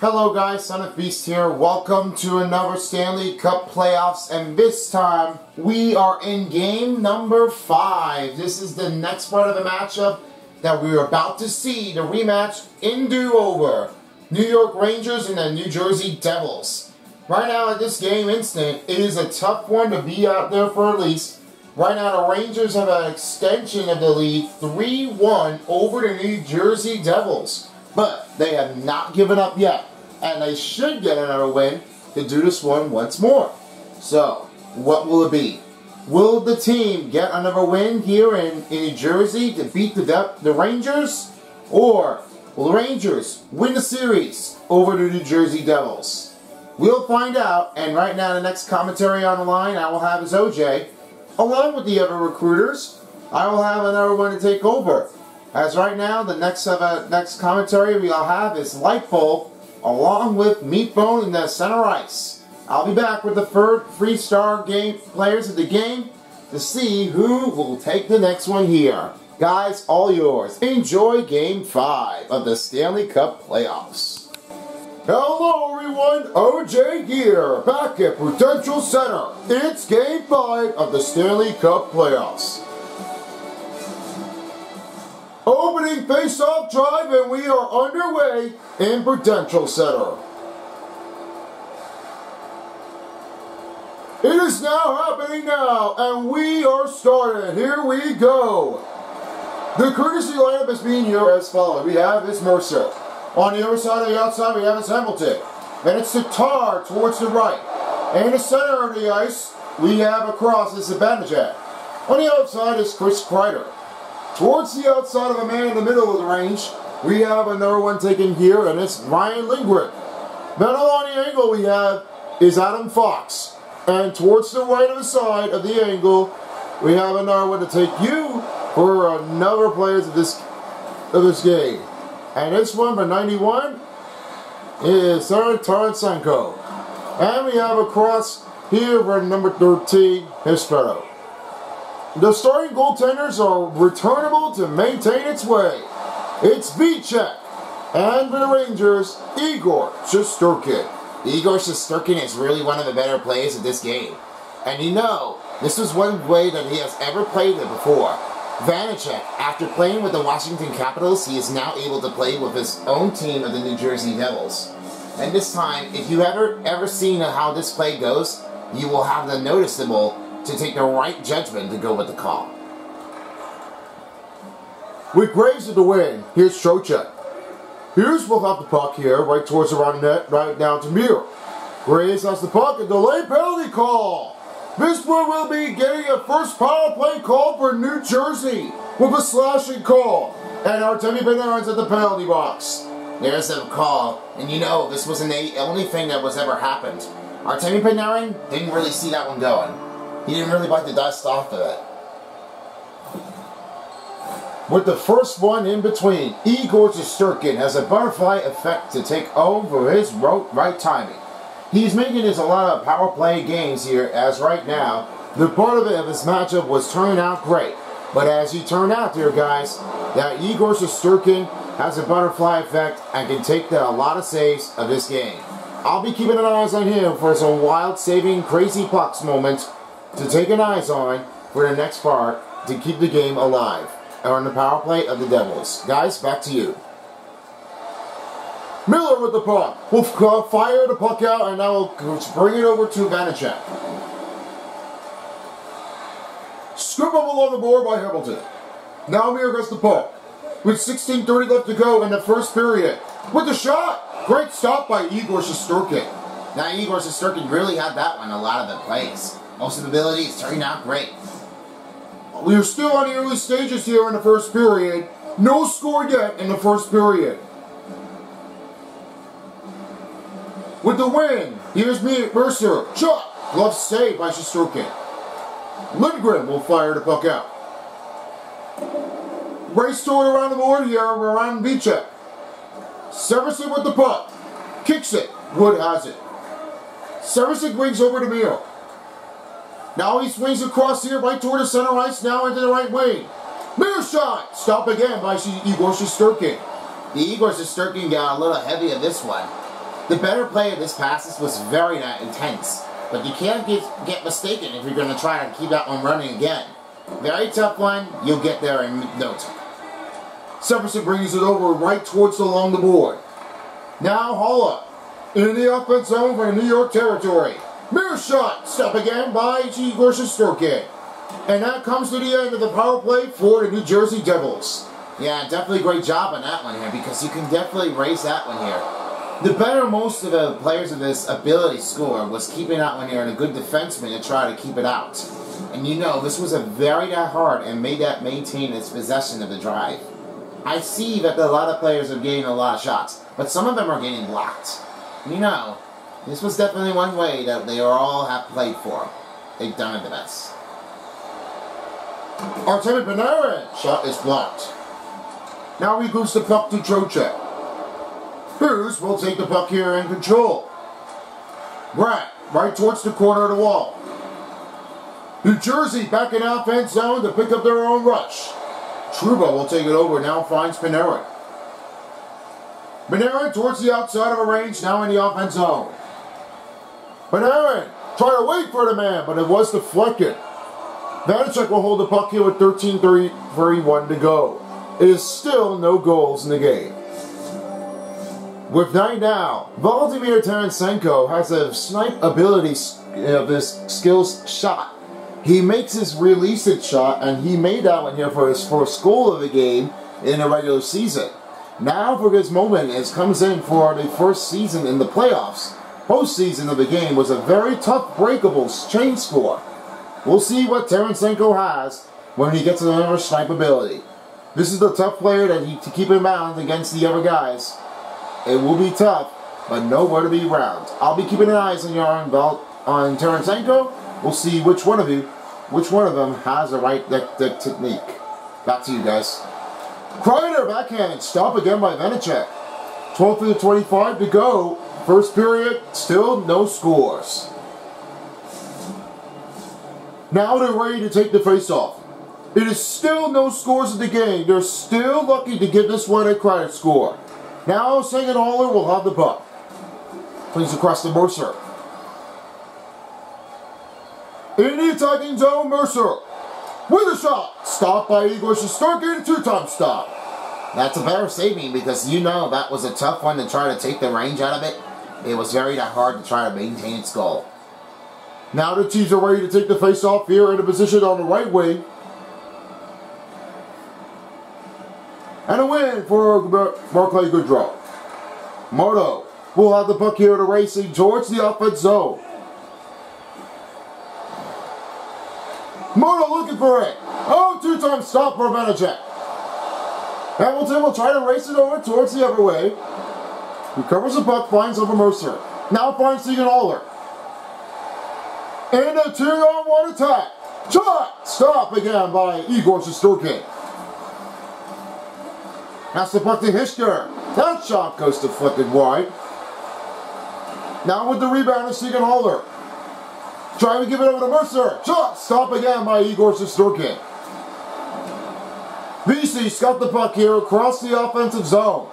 Hello guys, Son of Beast here. Welcome to another Stanley Cup playoffs and this time we are in game number 5. This is the next part of the matchup that we're about to see, the rematch in do-over. New York Rangers and the New Jersey Devils. Right now at this game instant, it is a tough one to be out there for at least. Right now the Rangers have an extension of the lead 3-1 over the New Jersey Devils. But they have not given up yet, and they should get another win to do this one once more. So, what will it be? Will the team get another win here in, in New Jersey to beat the, the Rangers? Or will the Rangers win the series over the New Jersey Devils? We'll find out, and right now the next commentary on the line I will have is OJ, along with the other recruiters. I will have another one to take over. As right now, the next uh, next commentary we'll have is Lightbulb, along with Meatbone and the center ice. I'll be back with the third three-star game players of the game to see who will take the next one here. Guys, all yours. Enjoy Game 5 of the Stanley Cup Playoffs. Hello everyone, OJ here, back at Prudential Center. It's Game 5 of the Stanley Cup Playoffs. Opening face-off drive and we are underway in Prudential Center. It is now happening now and we are started. Here we go. The courtesy lineup is being here as follows. We have is Mercer. On the other side of the outside we have is Hamilton. And it's Tatar towards the right. And in the center of the ice we have across is the Zibanejad. On the outside is Chris Kreider. Towards the outside of the man in the middle of the range, we have another one taken here, and it's Ryan Lindgren. Then along the angle we have is Adam Fox. And towards the right of the side of the angle, we have another one to take you for another players of this of this game. And this one for 91 is Sarah Tarasenko. And we have across here for number 13, Hispero. The starting goaltenders are returnable to maintain its way. It's Vichek. And for the Rangers, Igor Shesterkin. Igor Shesterkin is really one of the better players of this game. And you know, this is one way that he has ever played it before. Vanecek, after playing with the Washington Capitals, he is now able to play with his own team of the New Jersey Devils. And this time, if you ever ever seen how this play goes, you will have the noticeable to take the right judgment to go with the call. With Graves at the win, here's Trocheck. Here's without the puck here, right towards the right net, right down to Muir. Graves has the puck, a delay penalty call. This one will be getting a first power play call for New Jersey with a slashing call. And Artemi Panarin's at the penalty box. There's a call, and you know this wasn't the only thing that was ever happened. Artemi Panarin didn't really see that one going. He didn't really bite the dust off of it. With the first one in between, Igor Shesterkin has a butterfly effect to take over his right timing. He's making his a lot of power play games here, as right now, the part of it of his matchup was turning out great. But as he turned out there, guys, that Igor Shesterkin has a butterfly effect and can take the, a lot of saves of this game. I'll be keeping an eye on him for some wild saving crazy pucks moments to take an eyes on for the next part to keep the game alive on the power play of the Devils. Guys, back to you. Miller with the puck. We'll uh, fire the puck out and now we'll bring it over to Vanecek. Scoop up along the board by Hamilton. Now Miller gets the puck. With 16.30 left to go in the first period. With the shot. Great stop by Igor Shesterkin. Now Igor Shesterkin really had that one a lot of the plays. Most of the abilities turning out great. We are still on the early stages here in the first period. No score yet in the first period. With the win, here's me, Mercer. Shot! Glove saved by Shesterkin. Lindgren will fire the puck out. Race toward around the board here, around Vichek. Severson with the puck. Kicks it. Wood has it. Severson brings over to Mio. Now he swings across here right toward the center ice, now into the right wing. Mirror shot! Stop again by Igor Shesterkin. The Igor Shesterkin got a little heavy of this one. The better play of this passes was very uh, intense, but you can't get, get mistaken if you're going to try to keep that one running again. Very tough one, you'll get there in no time. Severson brings it over right towards along the board. Now Haula in the offense zone for New York territory. Mirror shot, step again by Igor Shesterkin. And that comes to the end of the power play for the New Jersey Devils. Yeah, definitely great job on that one here because you can definitely raise that one here. The better most of the players of this ability score was keeping that one here and a good defenseman to try to keep it out. And you know, this was a very that hard and made that maintain its possession of the drive. I see that a lot of players are getting a lot of shots, but some of them are getting blocked. You know, this was definitely one way that they all have played for. They've done it the best. Artemi Panarin shot is blocked. Now he moves the puck to Trocheck. Hughes will take the puck here in control. Bratt, right towards the corner of the wall. New Jersey back in offense zone to pick up their own rush. Trouba will take it over, now finds Panarin. Panarin towards the outside of a range, now in the offense zone. Panarin try to wait for the man, but it was deflected. Vanecek will hold the puck here with 13-31 to go. It is still no goals in the game. With nine now, Vladimir Tarasenko has a snipe ability of his skills shot. He makes his release it shot, and he made that one here for his first goal of the game in the regular season. Now for his moment, as comes in for the first season in the playoffs. Postseason of the game was a very tough breakable chain score. We'll see what Tarasenko has when he gets another snipe ability. This is the tough player that he to keep in mind against the other guys. It will be tough, but nowhere to be around. I'll be keeping an eye on your on, on Tarasenko. We'll see which one of you, which one of them has the right the, the technique. Back to you guys. Kreider backhand, stop again by Vanecek. 12 to 25 to go. First period, still no scores. Now they're ready to take the face-off. It is still no scores in the game. They're still lucky to get this one a credit score. Now Siegenthaler will have the puck. Plays across the Mercer. In the attacking zone, Mercer. With a shot. Stopped by Igor Shesterkin, two-time stop. That's a better saving because you know that was a tough one to try to take the range out of it. It was very hard to try to maintain its goal. Now the teams are ready to take the face-off here in a position on the right wing. And a win for Barclay Goodrow. Moto will have the puck here to racing towards the offense zone. Moto looking for it. Oh, two-time stop for Vanecek. Hamilton will try to race it over towards the other way. Recovers the puck, finds over Mercer. Now finds Siegenthaler. And a two-on-one attack. Shot! Stop again by Igor Shesterkin. That's the puck to Hischier. That shot goes deflected wide. Now with the rebound is Siegenthaler. Trying to give it over to Mercer. Shot! Stop again by Igor Shesterkin. Vesey's got the puck here across the offensive zone.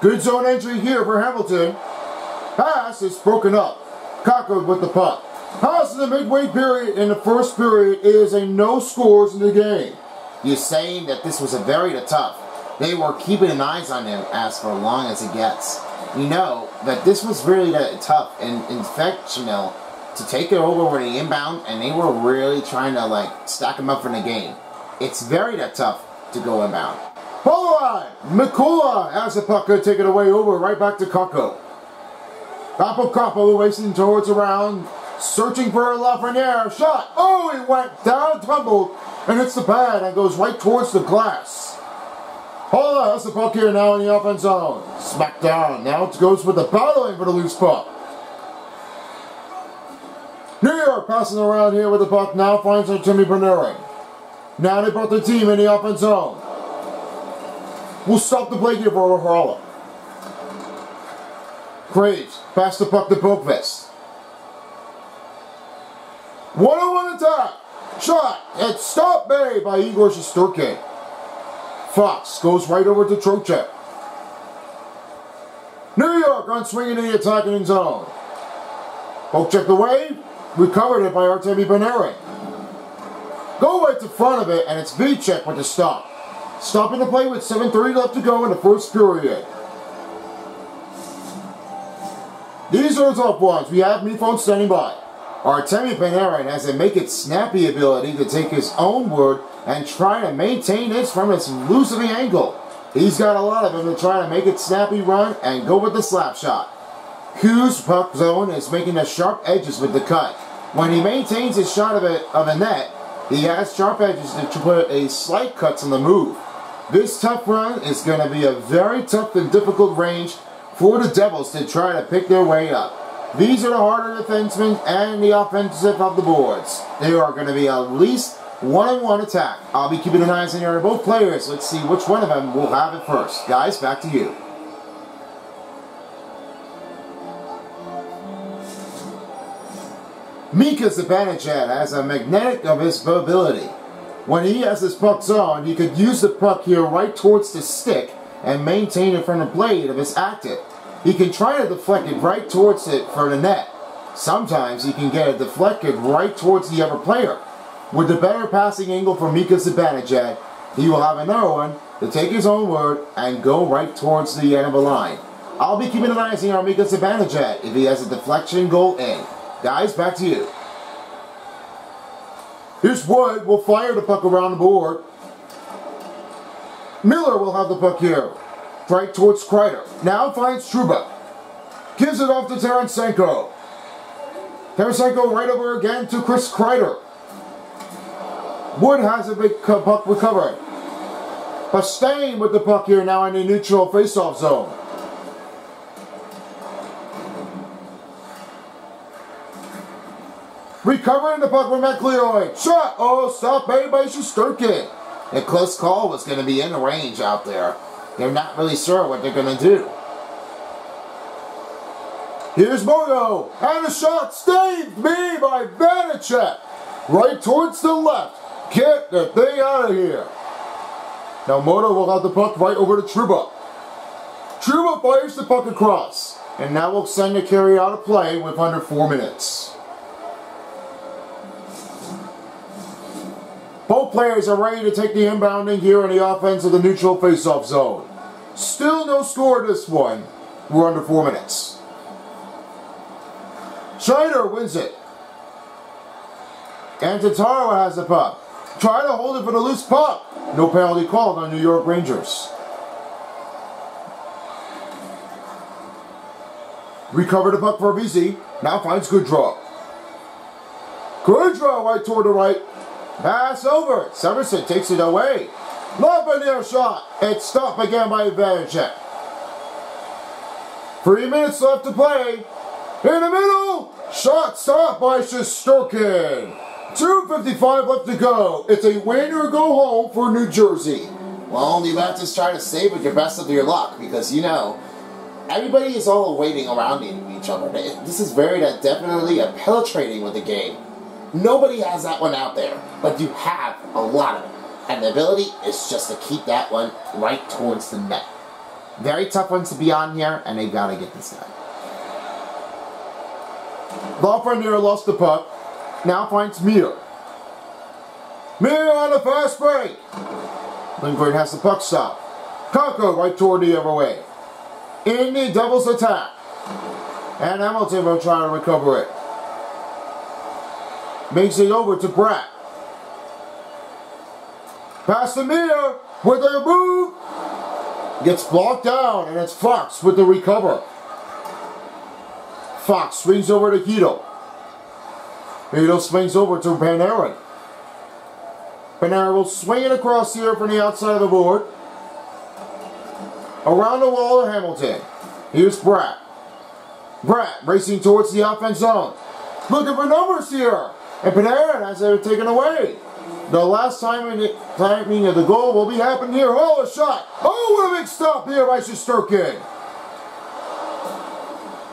Good zone entry here for Hamilton. Pass is broken up. Kakko with the puck. Pass in the midway period in the first period is a no scores in the game. You're saying that this was a very tough. They were keeping an eyes on him as for long as it gets. You know that this was really tough and in fact, to take it over with the inbound and they were really trying to like stack him up for the game. It's very tough to go inbound. Polaroid! Mikkola has the puck take it away over right back to Kakko. Kaapo racing towards around, searching for a Lafreniere. Shot! Oh, it went down, tumbled, and hits the pad and goes right towards the glass. Paula has the puck here now in the offense zone. Smack down. Now it goes with the battling for the loose puck. New York passing around here with the puck now finds Timmy Panarin. Now they brought the team in the offense zone. We'll stop the play here for Harala. Graves, pass the puck to Bookvist. One-on-one attack. Shot. It's stopped Bay by Igor Shesterkin. Fox goes right over to Trocheck. New York on swinging in the attacking zone. Poke checked away, recovered it by Artemi Panarin. Go right to front of it, and it's V-check with the stop. Stopping the play with 7.30 left to go in the first period. These are the top ones. We have phone standing by. Artemi Panarin has a make it snappy ability to take his own word and try to maintain this from its loosely angle. He's got a lot of him to try to make it snappy run and go with the slap shot. Hughes' puck zone is making the sharp edges with the cut. When he maintains his shot of a, of a net, he has sharp edges to put a slight cuts on the move. This tough run is going to be a very tough and difficult range for the Devils to try to pick their way up. These are the harder defensemen and the offensive of the boards. They are going to be at least one-on-one attack. I'll be keeping an eye on both players. Let's see which one of them will have it first. Guys, back to you. Mika Zibanejad has a magnetic of his mobility. When he has his pucks on, he could use the puck here right towards the stick and maintain it from the blade of his active. He can try to deflect it right towards it for the net. Sometimes he can get it deflected right towards the other player. With the better passing angle for Mika Zibanejad, he will have another one to take his own word and go right towards the end of the line. I'll be keeping an eye on Mika Zibanejad if he has a deflection goal in. Guys, back to you. Here's Wood. Will fire the puck around the board. Miller will have the puck here. Right towards Kreider. Now finds Trouba. Gives it off to Tarasenko. Tarasenko right over again to Chris Kreider. Wood has a big puck recovered. But staying with the puck here now in the neutral faceoff zone. Recovering the puck with McLeod. Shot! Oh, stop made by Shesterkin. A close call was going to be in the range out there. They're not really sure what they're going to do. Here's Moto, and a shot saved me by Vanecek. Right towards the left. Get the thing out of here. Now Moto will have the puck right over to Trouba. Trouba fires the puck across. And now we'll send the carry out of play with under four minutes. Both players are ready to take the inbounding here in the offense of the neutral faceoff zone. Still no score this one. We're under four minutes. Schneider wins it. And Tatarwa has the puck. Try to hold it for the loose puck. No penalty called on New York Rangers. Recover the puck for BC. Now finds Goodrow. Good draw right toward the right. Pass over. Severson takes it away. Lopinier shot. It's stopped again by Vanecek. Three minutes left to play. In the middle. Shot stopped by Shesterkin. 2.55 left to go. It's a win or go home for New Jersey. Well, you have to try to save with your best of your luck because, you know, everybody is all waiting around each other. This is very definitely a penetrating with the game. Nobody has that one out there, but you have a lot of them. And the ability is just to keep that one right towards the net. Very tough ones to be on here, and they've gotta get this done. Lafreniere lost the puck. Now finds Mir. Mir on the fast break. Lindgren has the puck stop. Kakko right toward the other way. In the Devils attack. And Hamilton will try to recover it. Makes it over to Bratt. Pass to Mir with a move. Gets blocked down and it's Fox with the recover. Fox swings over to Chytil. Chytil swings over to Panarin. Panarin will swing it across here from the outside of the board. Around the wall of Hamilton. Here's Bratt. Bratt racing towards the offense zone. Looking for numbers here. And Panarin has it taken away. The last time the timing of the goal will be happening here. Oh, a shot. Oh, what a big stop here by Shesterkin.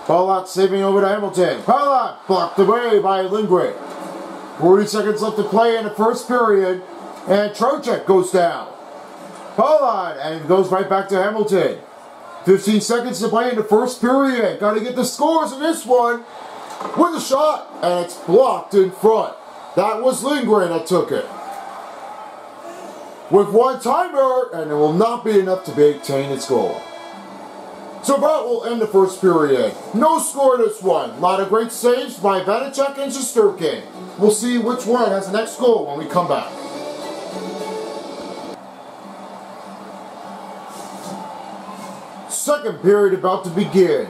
Palat saving over to Hamilton. Palat blocked away by Lindgren. 40 seconds left to play in the first period. And Trocheck goes down. Pollard, and goes right back to Hamilton. 15 seconds to play in the first period. Got to get the scores in this one. With a shot, and it's blocked in front. That was Lindgren that took it. With one timer, and it will not be enough to maintain its goal. So that will end the first period. No score this one. A lot of great saves by Vanecek and Shesterkin. We'll see which one has the next goal when we come back. Second period about to begin.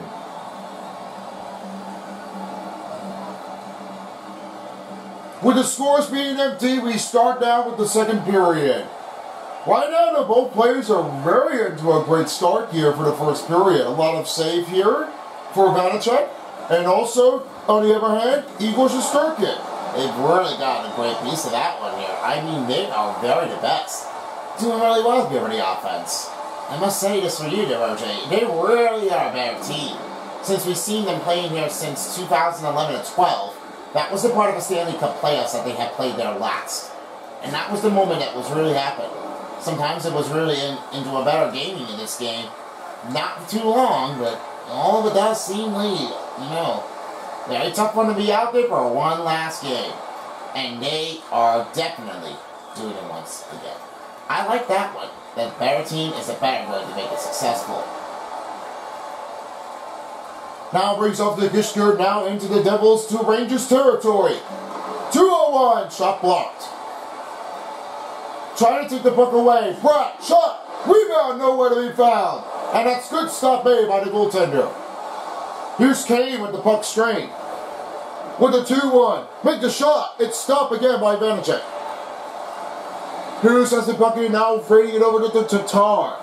With the scores being empty, we start now with the second period. Right now, the both players are very into a great start here for the first period. A lot of save here for Vanecek. And also, on the other hand, Igor Shesterkin. They've really gotten a great piece of that one here. I mean, they are very the best. Doing really well here for the offense. I must say this for you, RJ. They really are a better team. Since we've seen them playing here since 2011 and 12, that was the part of the Stanley Cup playoffs that they had played there last. And that was the moment that was really happened. Sometimes it was really in, into a better gaming in this game. Not too long, but all of it does seem lead, you know. Very tough one to be out there for one last game. And they are definitely doing it once again. I like that one. That better team is a better way to make it successful. Now brings off the Gishgard now into the Devils to Rangers territory. 201, shot blocked. Trying to take the puck away. Pratt, shot, rebound, nowhere to be found. And that's good stop made by the goaltender. Here's Kane with the puck strained. With the 2-1. Make the shot. It's stopped again by Vanecek. Hughes has the puck now fading it over to the Tatar.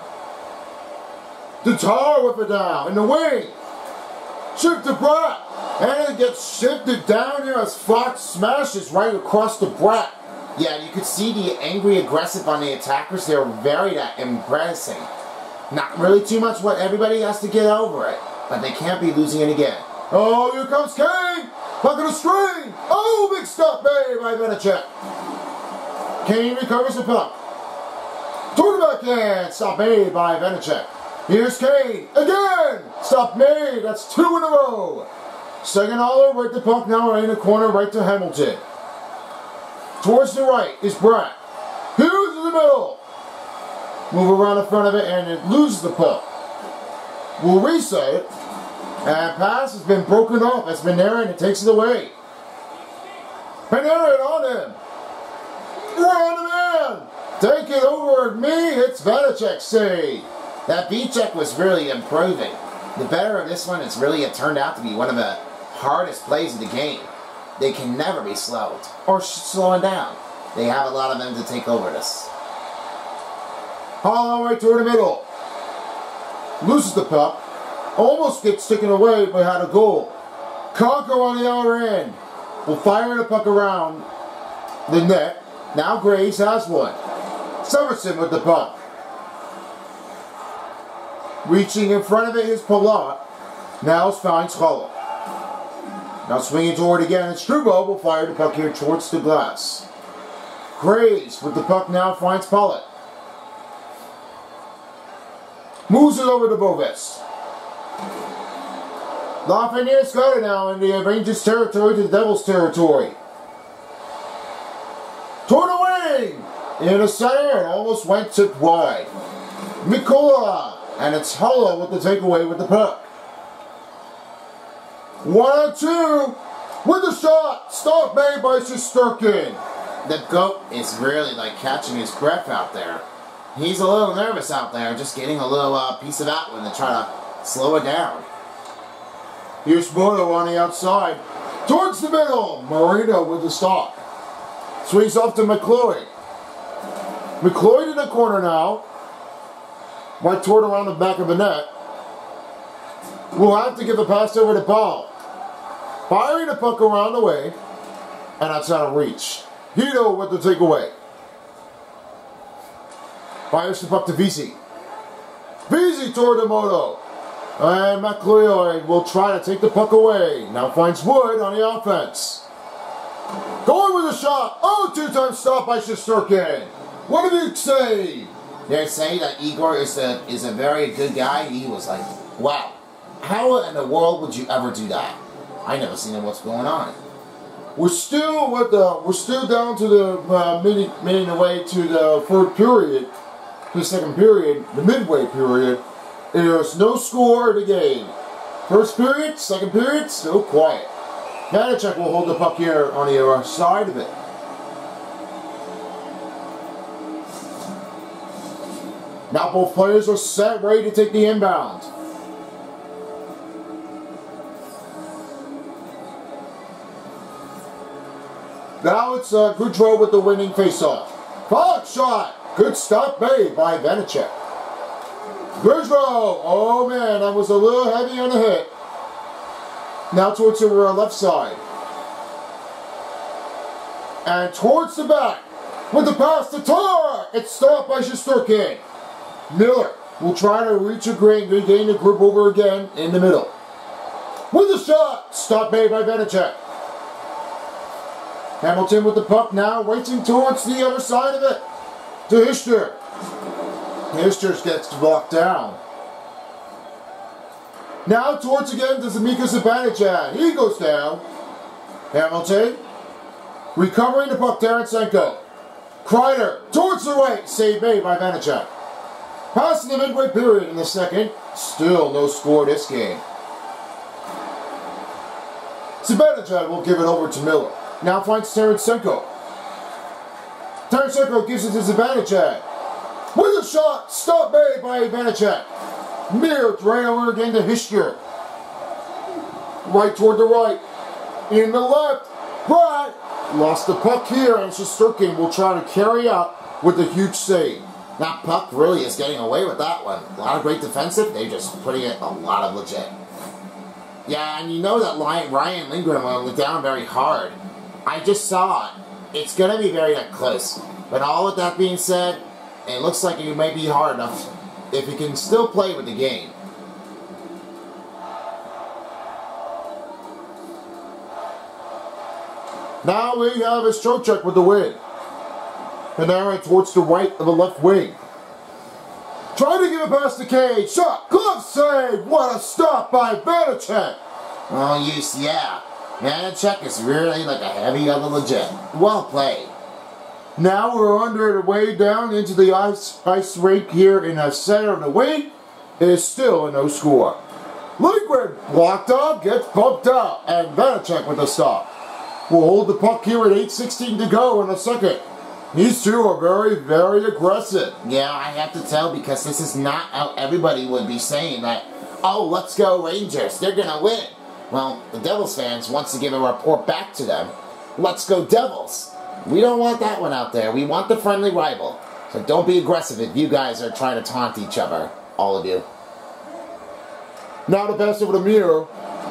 Tatar with it down in the wing. To Bratt. And it gets shifted down here as Fox smashes right across the Bratt. Yeah, you could see the angry aggressive on the attackers. They're very that embarrassing. Not really too much what everybody has to get over it. But they can't be losing it again. Oh, here comes Kane! On the string! Oh, big stop made by Vanecek. Kane recovers the puck. The backhand. Stop made by Vanecek. Here's Kane. Again. Stop made. That's two in a row. Second Aller right the puck now right in the corner right to Hamilton. Towards the right is Bratt. Hughes in the middle. Move around in front of it and it loses the puck. We'll reset it. And pass has been broken off. It's Panarin and it takes it away. Panarin on him. Run the man! Take it over at me, it's Vanecek save. That beat check was really improving. The better of this one has really it turned out to be one of the hardest plays of the game. They can never be slowed or slowing down. They have a lot of them to take over this. All right toward the middle. Loses the puck. Almost gets taken away, but had a goal. Conker on the other end. Will fire the puck around the net. Now Graves has one. Severson with the puck. Reaching in front of it is Palat. Now finds Hollow. Now swinging toward again, and will fire the puck here towards the glass. Graves with the puck now finds Pollitt. Moves it over to Bovis. Lafreniere got it now in the Rangers territory to the Devils territory. The wing! In the center almost went tip wide. Mikkola! And it's Hollow with the takeaway with the puck. One two with the shot. Stop made by Shesterkin. The goat is really like catching his breath out there. He's a little nervous out there, just getting a little uh, piece of that one to try to slow it down. Here's Moto on the outside. Towards the middle. Marino with the stop. Swings off to McLeod. McLeod in the corner now. Right toward around the back of the net. We'll have to give a pass over to Paul. Firing the puck around the way. And out of reach. Hito with the takeaway. Fires the puck to Vesey. Vesey toward the moto. And McLeod will try to take the puck away. Now finds Wood on the offense. Going with a shot. Oh, two-time stop by Shesterkin. What do you say? They're saying that Igor is a is a very good guy. He was like, wow, how in the world would you ever do that? I never seen what's going on. We're still with the we're still down to the uh, mid to the third period, the second period, the midway period. There's no score in the game. First period, second period, still quiet. Vanecek will hold the puck here on the other side of it. Now both players are set, ready to take the inbound. Now it's uh, Goodrow with the winning faceoff. Fox shot. Good stop made by Vanecek. Goodrow. Oh man, that was a little heavy on the hit. Now towards the left side. And towards the back. With the pass to Tar. It's stopped by Shesterkin. Miller will try to reach a green, regain the group over again in the middle. With the shot. Stop made by Vanecek. Hamilton with the puck now, racing towards the other side of it. To Hischier. Hischier gets blocked down. Now towards again to Zemika Zibanejad. He goes down. Hamilton. Recovering the puck, Tarasenko. Kreider towards the right. Save made by Vanecek. Passing the midway period in the second. Still no score this game. Zibanejad will give it over to Miller. Now finds Tarasenko. Tarasenko gives it to Zibanejad. With a shot, stop made by. Mirrored right over again to Hischier. Right toward the right. In the left. Right. Lost the puck here, and Shesterkin will try to carry out with a huge save. That puck really is getting away with that one. A lot of great defensive. They're just putting it a lot of legit. Yeah, and you know that Ryan Lindgren went down very hard. I just saw it. It's going to be very close. But all of that being said, it looks like it may be hard enough if he can still play with the game. Now we have a stroke check with the win. Panarin towards the right of the left wing. Trying to give it past the cage. Shot. Glove save. What a stop by Vanecek. Oh, yes, yeah. Vanecek is really like a heavy on the legit. Well played. Now we're under the way down into the ice ice rink here in the center of the wing. It is still a no score. Liquid blocked up, gets bumped out, and Vanecek with the stop. We'll hold the puck here at 8.16 to go in a second. These two are very, very aggressive. Yeah, I have to tell because this is not how everybody would be saying that, oh, let's go Rangers, they're going to win. Well, the Devils fans wants to give a report back to them. Let's go Devils. We don't want that one out there. We want the friendly rival. So don't be aggressive if you guys are trying to taunt each other. All of you. Now the pass over to Mir.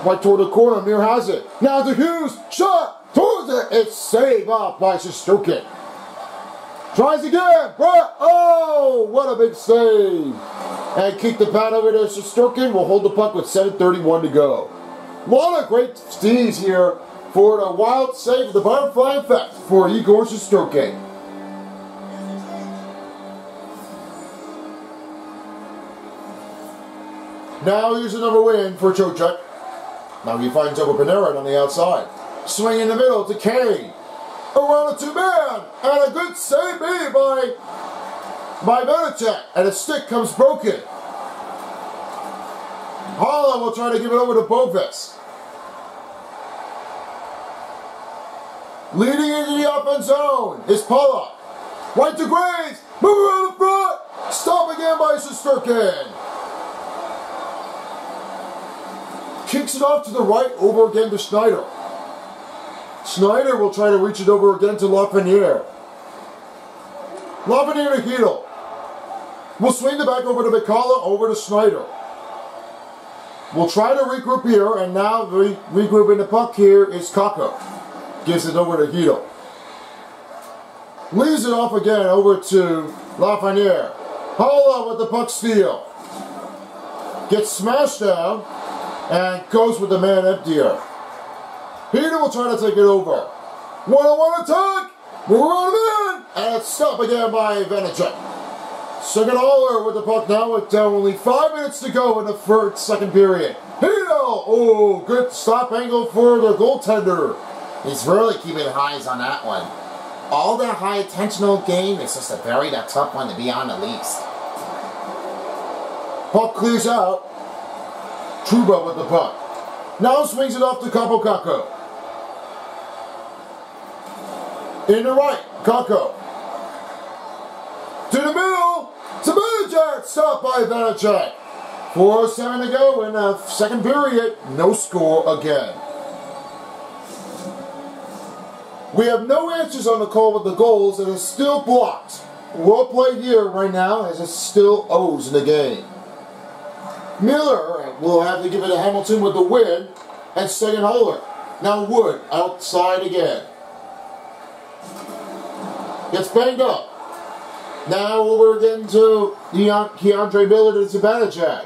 Right toward the corner. Mir has it. Now to Hughes. Shot. Towards it. It's saved off by Shesterkin. Tries again. Bratt. Oh, what a big save. And kick the pad over to Shesterkin. Will hold the puck with 7.31 to go. A lot of great stees here for the wild save of the butterfly effect for Igor Shesterkin. Now here's another win for Trocheck. Now he finds over Panarin on the outside. Swing in the middle to Kane. Around a two-man. And a good save made by, by Vanecek. And a stick comes broken. Holla will try to give it over to Bovis. Leading into the offense zone is Pollock. Right to Graves. Move around the front. Stop again by Shesterkin. Kicks it off to the right over again to Schneider. Schneider will try to reach it over again to Lafreniere. Lafreniere to Chytil. We'll swing the back over to McCullough, over to Schneider. We'll try to regroup here, and now re regrouping the puck here is Kakko. Gives it over to Chytil. Leaves it off again over to Lafreniere. Holla with the puck steal. Gets smashed down and goes with the man emptier. Peter will try to take it over. One-on-one attack. On in. And it's stopped again by Vanecek. Second Hauler with the puck now with only five minutes to go in the first second period. Hito! Oh, good stop angle for the goaltender. He's really keeping highs on that one. All that high attentional game is just a very tough one to be on at least. Puck clears out. Trouba with the puck. Now swings it off to Kaapo In the right, Kakko. To the middle, Zibanejad, stopped by Vanecek. 4.07 to go in the second period. No score again. We have no answers on the call with the goals and it's still blocked. Well played here right now as it still O's in the game. Miller will have to give it to Hamilton with the win and second Hauler. Now Wood outside again. Gets banged up. Now we're getting to K'Andre Miller to Zibanejad.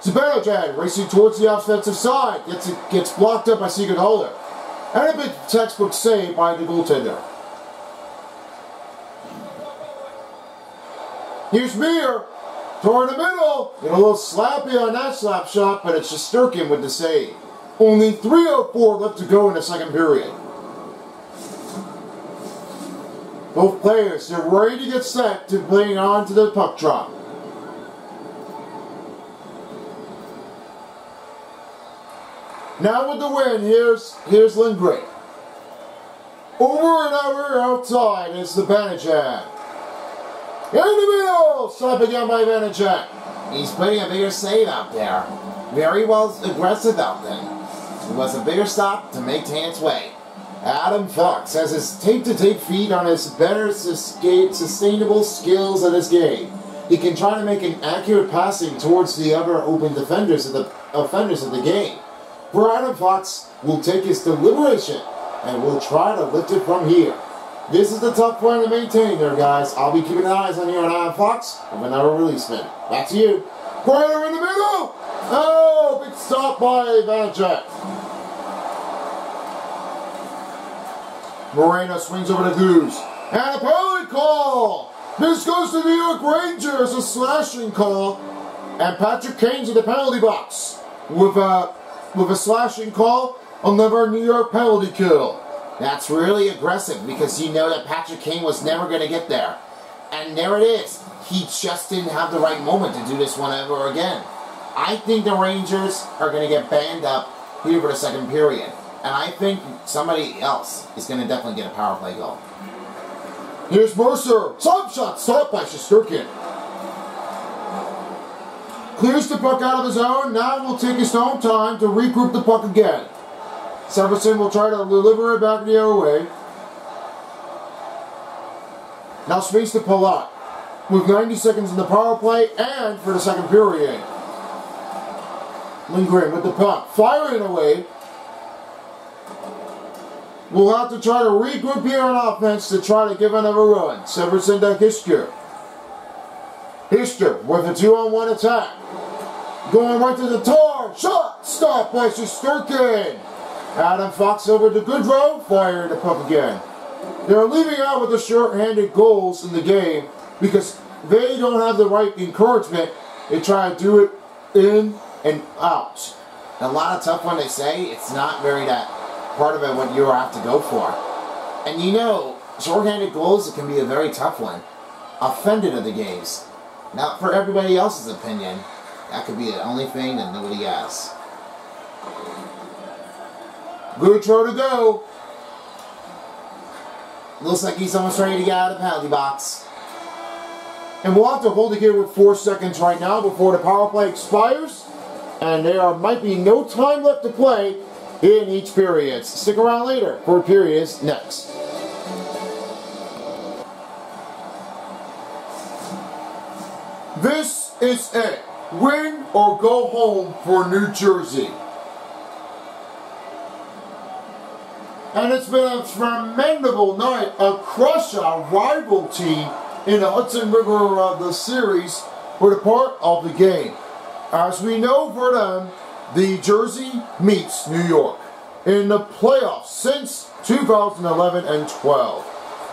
Zibanejad racing towards the offensive side. Gets it, gets blocked up by Secret Hauler. And a big textbook save by the goaltender. Here's Meier. Toward the middle. Get a little slappy on that slap shot, but it's Shesterkin with the save. Only 3.04 left to go in the second period. Both players, they're ready to get set to playing on to the puck drop. Now with the win, here's here's Lindgren. Over and over outside is the Vanecek. In the middle! Stop again by Vanecek. He's putting a bigger save out there. Very well aggressive out there. It was a bigger stop to make Tant's way. Adam Fox has his tape-to-tape feet on his better sustainable skills of this game. He can try to make an accurate passing towards the other open defenders of the offenders of the game. For Adam Fox will take his deliberation and will try to lift it from here. This is the tough point to maintain there, guys. I'll be keeping eyes on you on Adam Fox of another releaseman. Back to you. Pointer in the middle! Oh, big stop by Vanecek. Marino swings over to Goose. And a penalty call! This goes to New York Rangers, a slashing call. And Patrick Kane's in the penalty box with a, with a slashing call. Another New York penalty kill. That's really aggressive because you know that Patrick Kane was never going to get there. And there it is. He just didn't have the right moment to do this one ever again. I think the Rangers are going to get banned up here for the second period. And I think somebody else is going to definitely get a power play goal. Here's Mercer. Slap shot stopped by Shesterkin. Clears the puck out of the zone. Now will take his own time to regroup the puck again. Severson will try to deliver it back the other way. Now space to Palat. With 90 seconds in the power play and for the second period. Lindgren with the puck. Firing away. We'll have to try to regroup here on offense to try to give another run. Severson to Hischier. With a two-on-one attack. Going right to the tar. Shot! Stop by Shesterkin. Adam Fox over to Goodrow. Fire the puck again. They're leaving out with the short-handed goals in the game because they don't have the right encouragement. They try to do it in and out. A lot of tough when they say it's not very that part of it what you have to go for. And you know, short-handed goals can be a very tough one. Offended of the games. Not for everybody else's opinion. That could be the only thing that nobody has. Good throw to go. Looks like he's almost ready to get out of the penalty box. And we'll have to hold it here with four seconds right now before the power play expires. And there might be no time left to play in each period. Stick around later for periods next. This is it. Win or go home for New Jersey. And it's been a tremendous night, a crush, a rival team in the Hudson River of the series for the part of the game. As we know for them, the Jersey meets New York in the playoffs since 2011 and 12.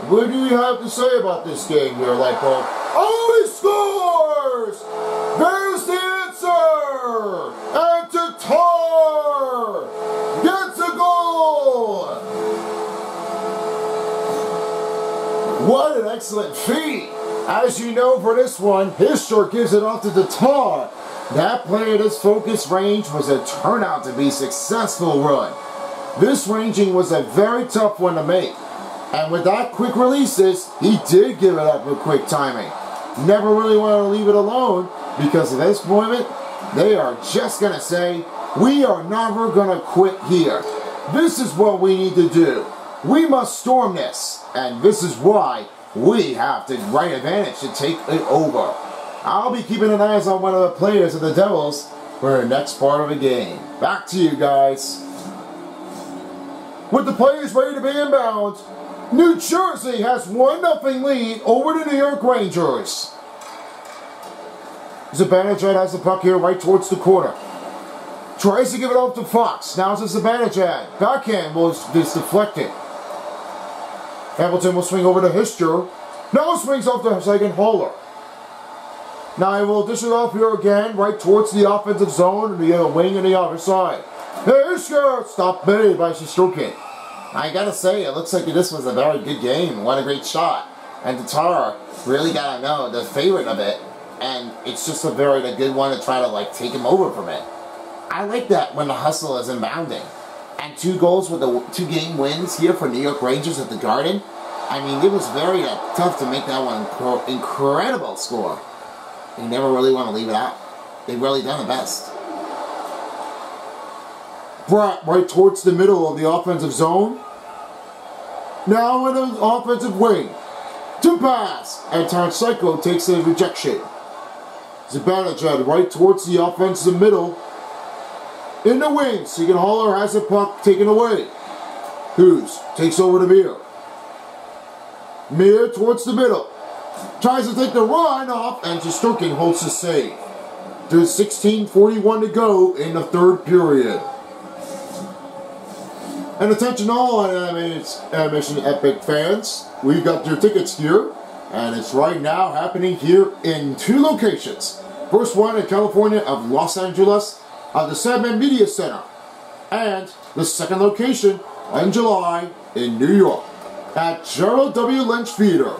What do you have to say about this game here, Lightbulb? Oh, he scores! There's the answer! And Tatar gets a goal! What an excellent feat! As you know for this one, Hischier gives it off to Tatar. That play at his focus range was a turnout to be successful run. This ranging was a very tough one to make. And with that quick releases, he did give it up with quick timing. Never really want to leave it alone because at this moment, they are just going to say, we are never going to quit here. This is what we need to do. We must storm this. And this is why we have the right advantage to take it over. I'll be keeping an eye on one of the players of the Devils for the next part of the game. Back to you guys. With the players ready to be inbound, New Jersey has 1 0 lead over the New York Rangers. Zibanejad has the puck here right towards the corner. Tries to give it off to Fox. Now it's Zibanejad. Backhand was deflected. Hamilton will swing over to Hischier. Now swings off to Siegenthaler. Now he will dish it off here again, right towards the offensive zone, and the wing on the other side. Hischier! Stop made by Shesterkin. I gotta say, it looks like this was a very good game. What a great shot. And Tatar really gotta know the favorite of it. And it's just a very a good one to try to like take him over from it. I like that when the hustle is inbounding. And two goals with the two game wins here for New York Rangers at the Garden. I mean, it was very uh, tough to make that one incredible score. You never really want to leave it out. They've really done the best. Brought right towards the middle of the offensive zone. Now in the offensive wing. To pass. And Tarasenko takes the rejection. Zibanejad right towards the offensive middle. In the wing. Siegenthaler has the puck taken away. Hughes takes over to Meier. Meier towards the middle. Tries to take the run off, and Shesterkin holds the save. There's 16.41 to go in the third period. And attention all Animation Epic fans, we've got your tickets here, and it's right now happening here in two locations. First one in California of Los Angeles at the Sandman Media Center, and the second location in July in New York at Gerald W. Lynch Theater.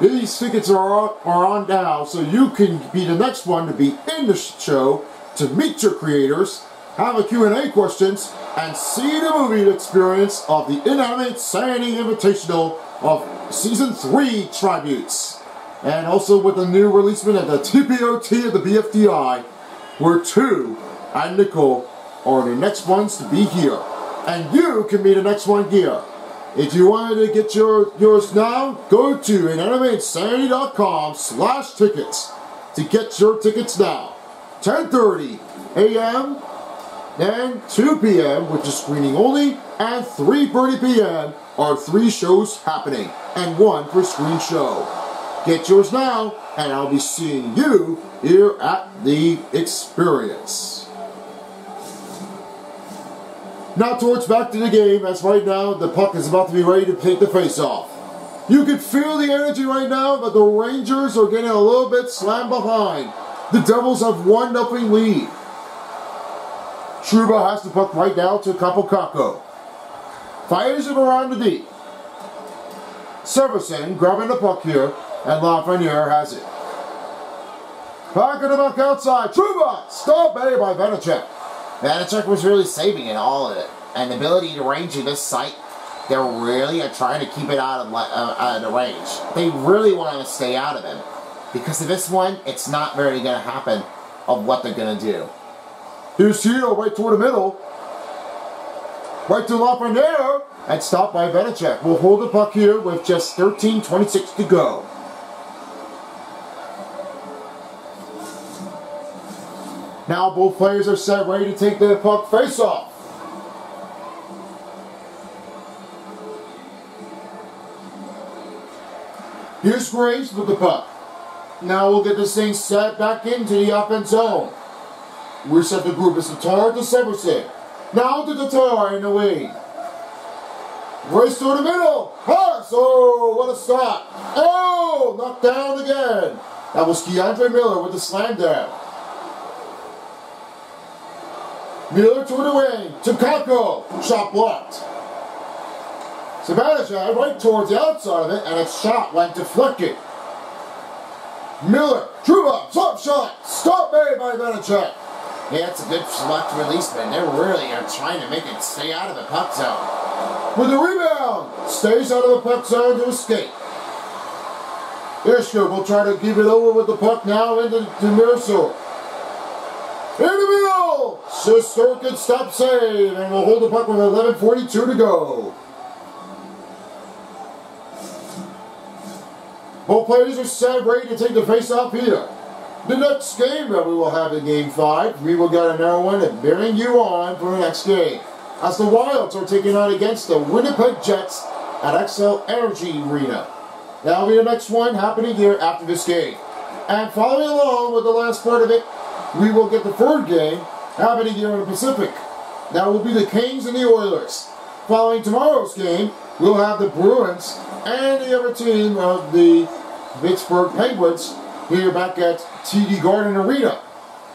These tickets are, are on now, so you can be the next one to be in the show to meet your creators, have a Q&A questions, and see the movie experience of the Inanimate Insanity Invitational of Season 3 Tributes. And also with the new releasement of the TPOT of the BFDI, where two and Nicole are the next ones to be here. And you can be the next one here. If you wanted to get your yours now, go to animatedsanity.com slash tickets to get your tickets now. 10.30 a.m. Then 2 p.m., which is screening only, and 3.30 p.m. are three shows happening, and one for screen show. Get yours now, and I'll be seeing you here at the experience. Now towards back to the game, as right now the puck is about to be ready to take the face off. You can feel the energy right now, but the Rangers are getting a little bit slammed behind. The Devils have one nothing lead. Trouba has the puck right now to Kaapo Fires it around the deep. Severson grabbing the puck here, and Lafreniere has it. Back of the puck outside. Trouba! Stop made by Vanecek. Vanecek was really saving it, all of it. And the ability to range in this site, they're really trying to keep it out of, uh, out of the range. They really want to stay out of him. Because of this one, it's not really going to happen of what they're going to do. Here's Tito right toward the middle. Right to Lafreniere. And stopped by Vanecek. We'll hold the puck here with just 13.26 to go. Now both players are set ready to take the puck face off. Here's Graves with the puck. Now we'll get this thing set back into the offense zone. We're set the group as the Tatar to Severson. Now to Tatar in the wing. Race to the middle. Pass. Oh, what a stop. Oh, knocked down again. That was K'Andre Miller with the slam down. Miller to the wing. To Kakko. Shot blocked. Zibanejad right towards the outside of it, and its shot went deflected. Miller, Trouba, top shot, stop made by Vanecek. Yeah, it's a good select release, man. They really are trying to make it stay out of the puck zone. With the rebound, stays out of the puck zone to escape. Ishka will try to give it over with the puck now into to Mirasol. In the middle, Shesterkin stop save and we'll hold the puck with 11.42 to go. Both players are set ready to take the face off here. The next game that we will have in Game 5, we will get another one and bearing you on for the next game. As the Wilds are taking on against the Winnipeg Jets at Xcel Energy Arena. That'll be the next one happening here after this game. And following along with the last part of it, we will get the third game happening here in the Pacific. That will be the Kings and the Oilers. Following tomorrow's game, we'll have the Bruins and the other team of the Pittsburgh Penguins here back at TD Garden Arena.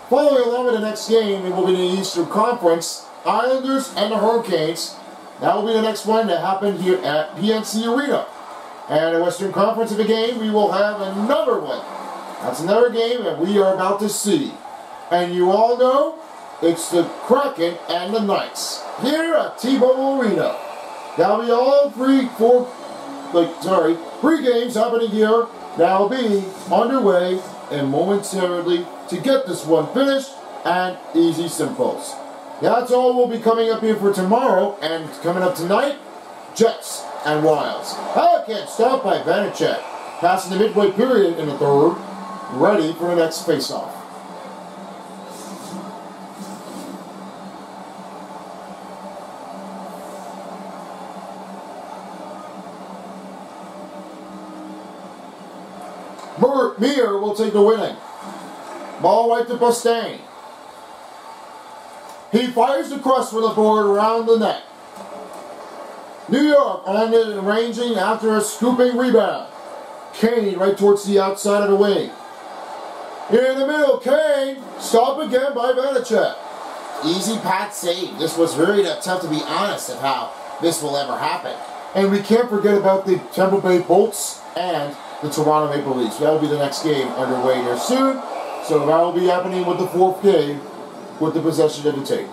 Following along with the next game, it will be the Eastern Conference, Islanders and the Hurricanes. That will be the next one to happen here at PNC Arena. And the Western Conference of the game, we will have another one. That's another game that we are about to see. And you all know, it's the Kraken and the Knights here at T-Mobile Arena. That'll be all three, four, like, sorry, three games happening here that'll be underway and momentarily to get this one finished and easy simples. That's all we'll be coming up here for tomorrow and coming up tonight, Jets and Wilds. I can't stop by Vanecek, passing the midway period in the third, ready for the next face-off. Meier will take the winning. Ball right to Bastian. He fires the crust from the board around the net. New York on it ranging after a scooping rebound. Kane right towards the outside of the wing. In the middle, Kane, stop again by Vanecek. Easy pat save. This was very tough to be honest of how this will ever happen. And we can't forget about the Tampa Bay Bolts and the Toronto Maple Leafs. That'll be the next game underway here soon. So that will be happening with the fourth game with the possession of the tape.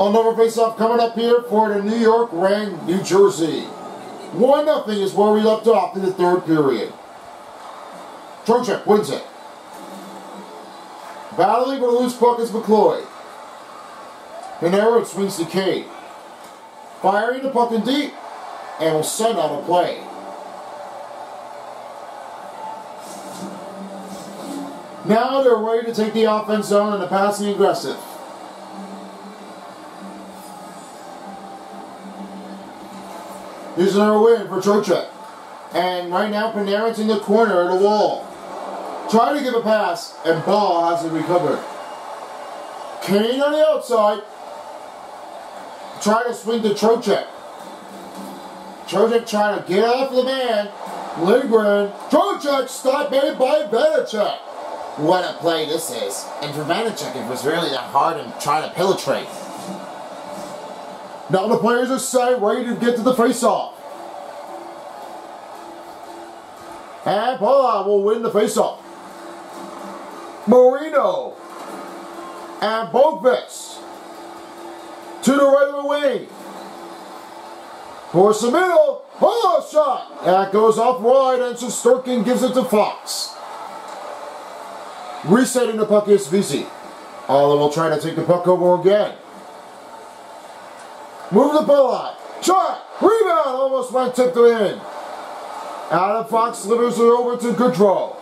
Another face-off coming up here for the New York Rang, New Jersey. 1 nothing is where we left off in the third period. Trocheck wins it. Battling for the loose puck is McCloy. Pinero swings to Kane. Firing the puck in deep and will send on a play. Now they're ready to take the offense zone and the passing aggressive. Here's another win for Trocheck. And right now Panarin's in the corner of the wall. Try to give a pass, and ball has to recover. Kane on the outside. Try to swing to Trocheck. Trocheck trying to get off the man. Lindgren. Trocheck stop made by Vanecek. What a play this is. And for Vanecek, it was really that hard and trying to penetrate. Now the players are set, ready to get to the face-off. And Paula will win the face-off. Marino and Bogus to the right of the wing. The middle. Oh, shot. That goes off wide, and Shesterkin gives it to Fox. Resetting the puck is Vesey. Alla will try to take the puck over again. Move the ball out. Shot. Rebound. Almost went tipped in. Adam Fox delivers it over to Goodrow.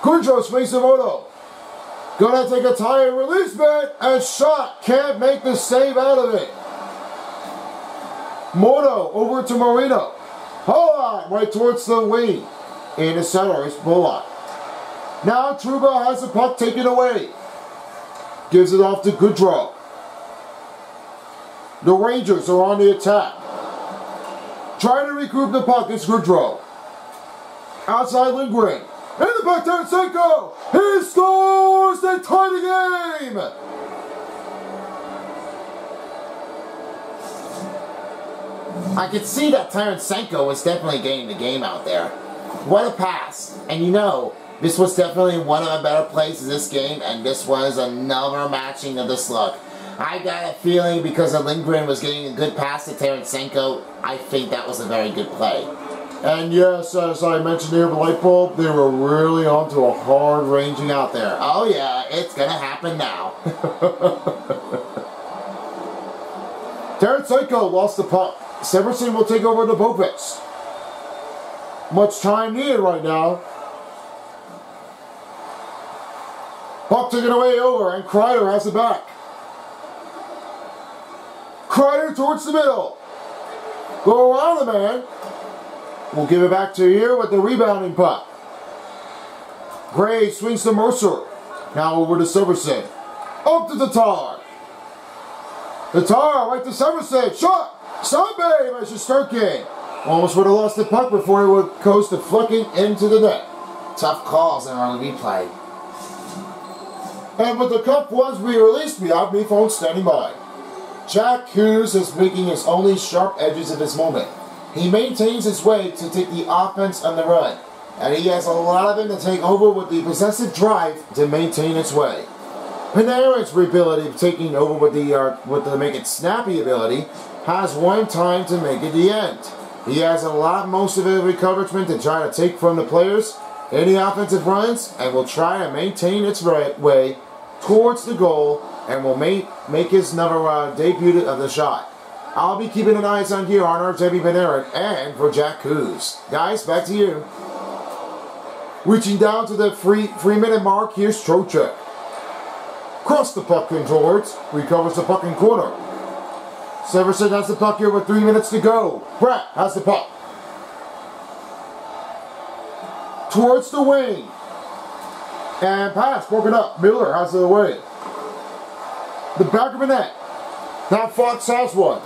Goodrow swings the Motte. Gonna take a tie and release bet and shot. Can't make the save out of it. Motte over to Marino. Hold right towards the wing. In the center is Bullock. Now Trouba has the puck taken away. Gives it off to Goodrow. The Rangers are on the attack. Trying to recoup the puck is Goodrow. Outside Lindgren. In the back, Tarasenko! He scores! They tie the game! I could see that Tarasenko was definitely getting the game out there. What a pass. And you know, this was definitely one of the better plays of this game, and this was another matching of the slug. I got a feeling because Lindgren was getting a good pass to Tarasenko, I think that was a very good play. And yes, as I mentioned here, the light bulb, they were really onto a hard ranging out there. Oh yeah, it's gonna happen now. Tarasenko lost the puck. Severson will take over the Bopix. Much time needed right now. Puck taken away over, and Kreider has it back. Kreider towards the middle. Go around the man. We'll give it back to here with the rebounding puck. Gray swings to Mercer. Now over to Severson. Up to Tatar. Tatar right to Severson. Shot. Sunday by Shesterkin. Almost would have lost the puck before it would coast to flicking into the net. Tough calls in our replay. And with the cup once we released, we have me phone standing by. Jack Hughes is making his only sharp edges of his moment. He maintains his way to take the offense on the run, and he has a lot of them to take over with the possessive drive to maintain its way. Panarin's ability of taking over with the uh, with the make it snappy ability has one time to make it the end. He has a lot most of it recoverment to try to take from the players any offensive runs and will try to maintain its right way towards the goal and will make, make his number uh, debut of the shot. I'll be keeping an eye on here on our Debbie Panarin and for Jack Hughes. Guys, back to you. Reaching down to the free, three minute mark, here's Trocheck. Cross the puck in towards, recovers the puck in corner. Severson has the puck here with three minutes to go. Bratt has the puck. Towards the wing. And pass broken up. Miller has it away. The back of the net. Now Fox has one.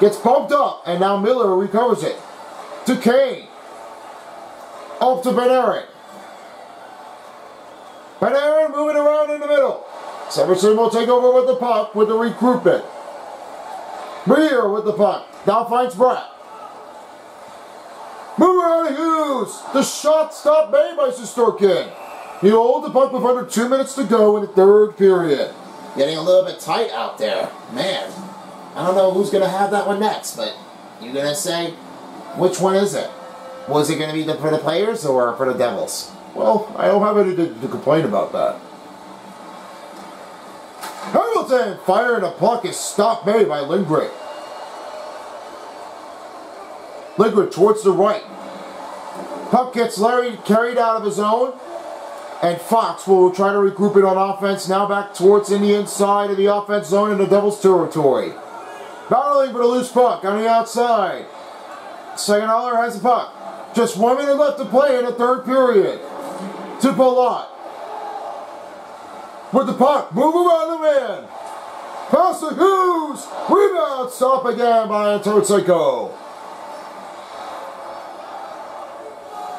Gets pumped up, and now Miller recovers it. To Kane. Up to Panarin. Panarin moving around in the middle. Severson will take over with the puck with the recruitment. Breer with the puck. Now finds Bratt. Around Hughes. The shot stop made by Shesterkin. He holds the puck with under two minutes to go in the third period. Getting a little bit tight out there. Man, I don't know who's going to have that one next, but you're going to say, which one is it? Was it going to be for the players or for the Devils? Well, I don't have anything to complain about that. Hamilton firing a puck is stopped made by Lindgren. Lindgren towards the right. Puck gets Larry carried out of his zone. And Fox will try to regroup it on offense. Now back towards in the inside of the offense zone in the Devils territory. Battling for the loose puck on the outside. Second Siegenthaler has the puck. Just one minute left to play in the third period. To Palat. With the puck. Move around the man. Pass to Hughes. Rebound. Stop again by Tarasenko.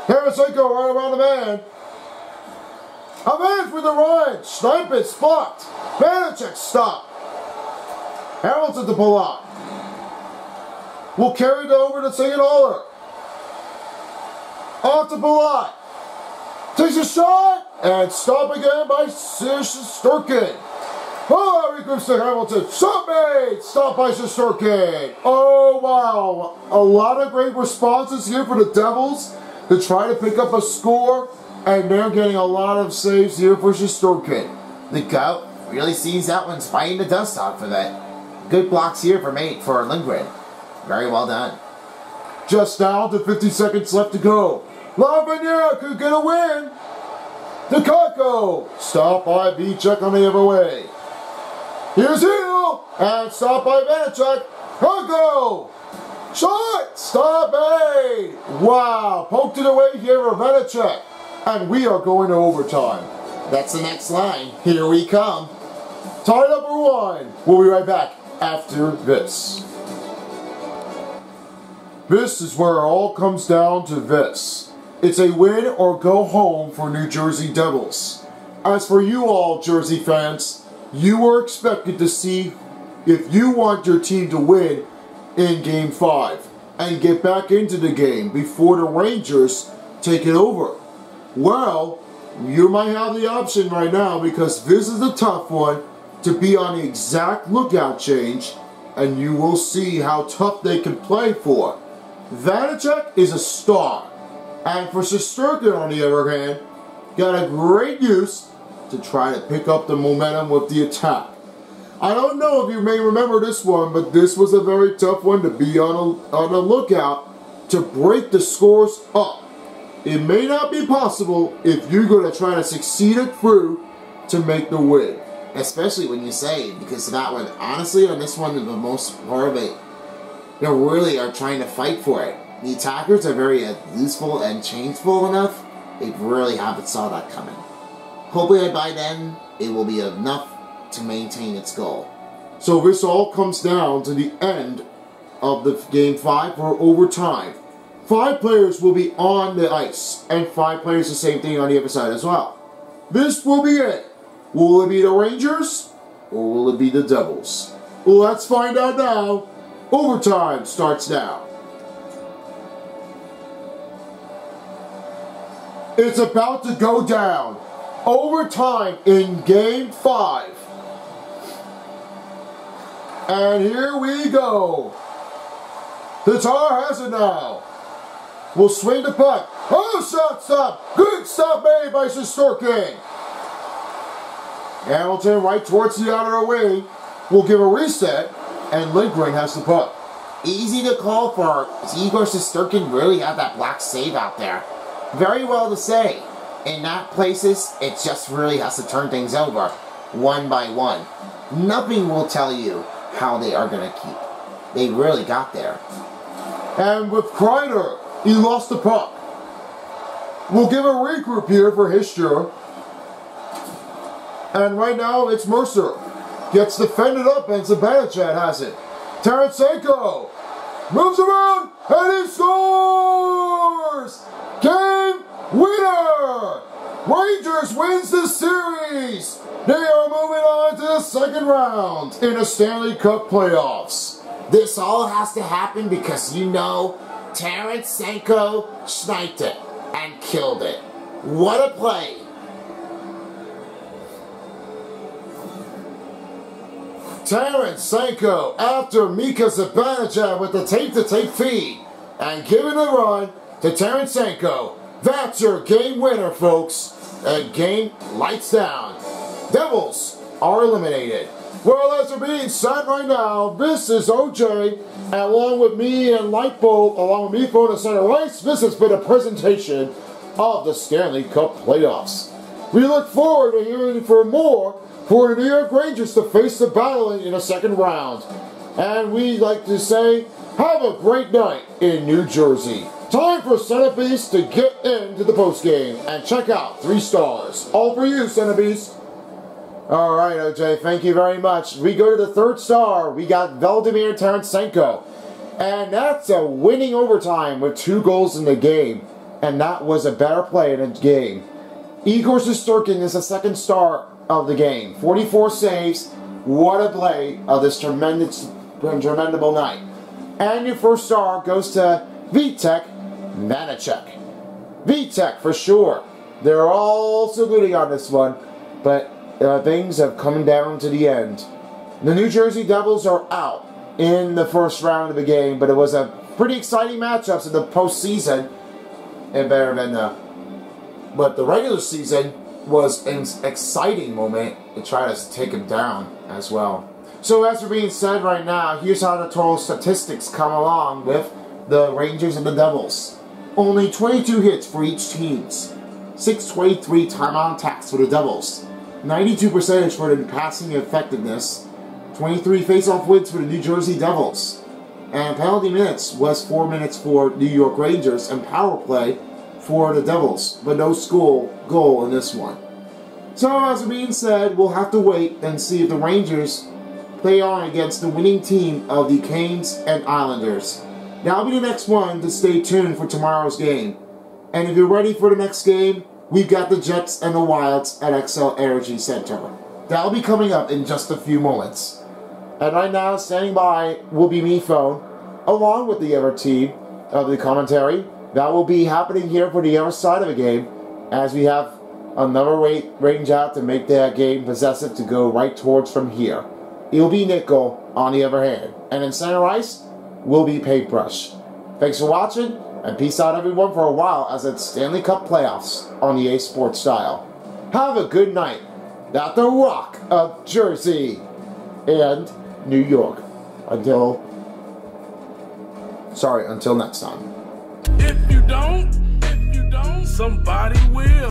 Tarasenko right around the man. A man for the run. Snipe it. Blocked. Vanecek stop. Hamilton to. Will carry it over to Siegenthaler. Off to Palat. Takes a shot. And stop again by Shesterkin. Oh, regroups to Hamilton. Shot made. Stop by Shesterkin. Oh, wow. A lot of great responses here for the Devils to try to pick up a score. And they're getting a lot of saves here for Shesterkin. The gout really sees that one's fighting the dust off for that. Good blocks here for mate for Lindgren. Very well done. Just down to 50 seconds left to go. Lafreniere could get a win. Kakko. Stop by Check on the other way. Here's Hill. And stop by Vanecek. Kakko. Shot. Stop A. Wow. Poked it away here for Vanecek. And we are going to overtime. That's the next line. Here we come. Tie number one. We'll be right back. after this. This is where it all comes down to this. It's a win or go home for New Jersey Devils. As for you all, Jersey fans, you are expected to see if you want your team to win in Game 5 and get back into the game before the Rangers take it over. Well, you might have the option right now because this is a tough one to be on the exact lookout change and you will see how tough they can play for. Vanecek is a star. And for Shesterkin, on the other hand, got a great use to try to pick up the momentum with the attack. I don't know if you may remember this one, but this was a very tough one to be on a, on a lookout to break the scores up. It may not be possible if you're going to try to succeed it through to make the win. Especially when you say, because that one, honestly, on this one, the most part of it, they really are trying to fight for it. The attackers are very useful and changeful enough, they really haven't saw that coming. Hopefully by then, it will be enough to maintain its goal. So this all comes down to the end of the game five for overtime. Five players will be on the ice, and five players the same thing on the other side as well. This will be it. Will it be the Rangers or will it be the Devils? Let's find out now. Overtime starts now. It's about to go down. Overtime in game five. And here we go. The Tar has it now. We'll swing the puck. Oh, shot stop. Good stop made by Shesterkin. Hamilton right towards the outer wing. Will give a reset. And Lindgren has the puck. Easy to call for. Igor Shesterkin really had that black save out there. Very well to say. In that places, it just really has to turn things over one by one. Nothing will tell you how they are going to keep. They really got there. And with Kreider, he lost the puck. We'll give a regroup here for Hischier. And right now it's Mercer. Gets defended up and Zibanejad has it. Tarasenko moves around and he scores! Game winner! Rangers wins the series! They are moving on to the second round in the Stanley Cup playoffs. This all has to happen because you know Tarasenko sniped it and killed it. What a play! Tarasenko after Mika Zibanejad with the tape-to-tape feed and giving a run to Tarasenko. That's your game winner, folks. A game lights down. Devils are eliminated. Well, as they're being said right now, this is OJ, along with me and Lightbolt, along with me for the center ice, this has been a presentation of the Stanley Cup playoffs. We look forward to hearing for more for the New York Rangers to face the battle in the second round. And we like to say, have a great night in New Jersey. Time for Centerpiece to get into the postgame and check out three stars. All for you, Centerpiece. All right, OJ, thank you very much. We go to the third star. We got Vladimir Tarasenko. And that's a winning overtime with two goals in the game. And that was a better play in the game. Igor Shesterkin is the second star of the game. 44 saves. What a play of this tremendous, tremendous night. And your first star goes to Vitek Vanecek. Vitek for sure. They're all saluting on this one, but uh, things have come down to the end. The New Jersey Devils are out in the first round of the game, but it was a pretty exciting matchups in the postseason. And better the, but the regular season was an exciting moment to try to take him down as well. So as we're being said right now, here's how the total statistics come along with the Rangers and the Devils. Only 22 hits for each teams. 623 time on attacks for the Devils. 92 percentage for the passing effectiveness. 23 face-off wins for the New Jersey Devils. And penalty minutes was 4 minutes for New York Rangers and power play for the Devils, but no school goal in this one. So as being said, we'll have to wait and see if the Rangers play on against the winning team of the Canes and Islanders. That'll be the next one to stay tuned for tomorrow's game. And if you're ready for the next game, we've got the Jets and the Wilds at Xcel Energy Center. That'll be coming up in just a few moments. And right now, standing by will be me phone, along with the other team of the commentary. That will be happening here for the other side of the game, as we have another rate range out to make that game possessive to go right towards from here. It'll be nickel on the other hand, and in center ice will be paintbrush. Thanks for watching, and peace out everyone for a while as it's Stanley Cup playoffs on the A Sports Style. Have a good night at the Rock of Jersey and New York. Until, sorry, until next time. If you don't, if you don't, somebody will.